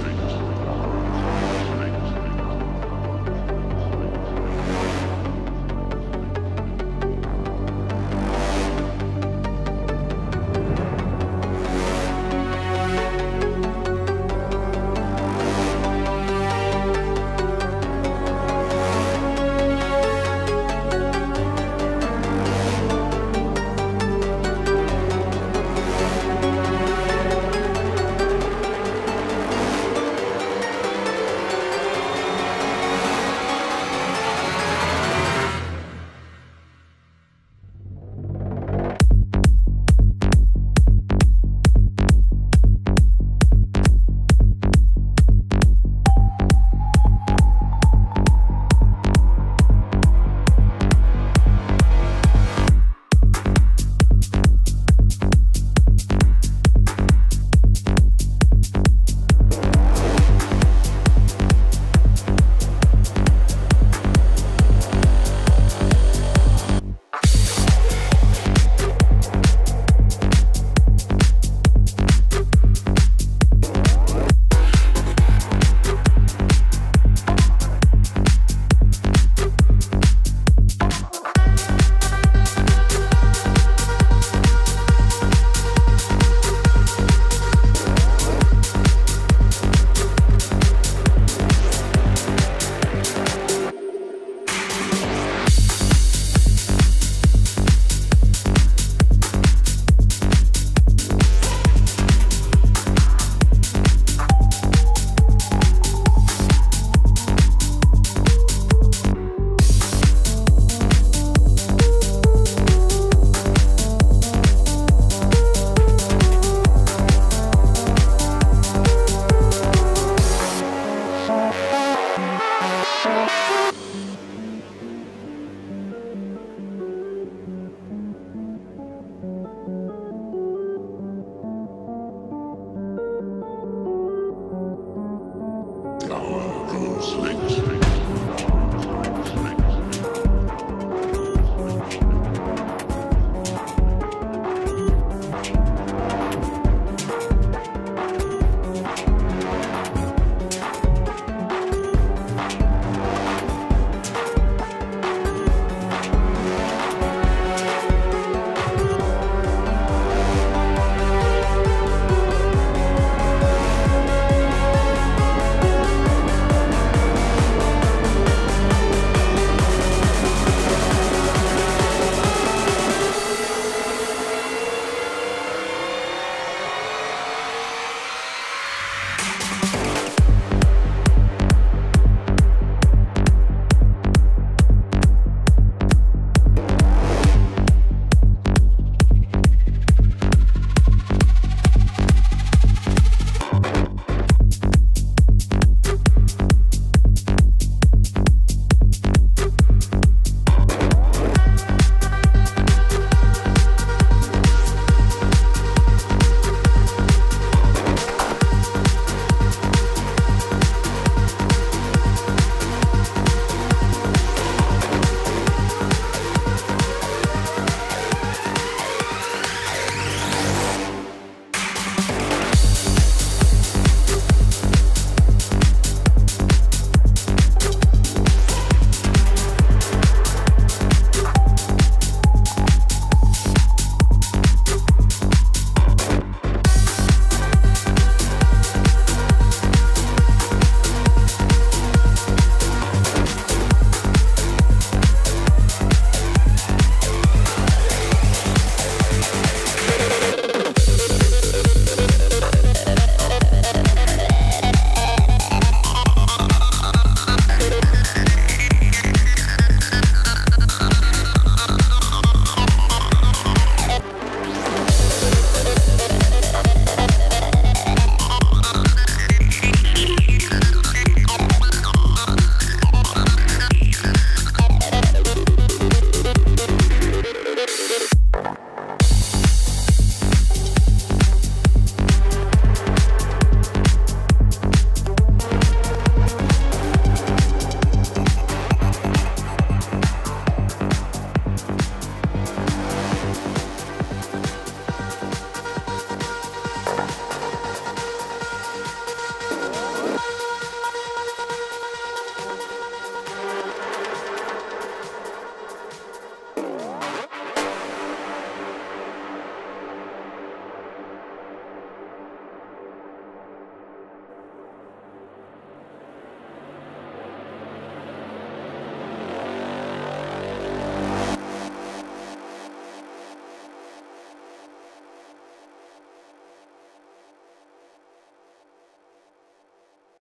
street.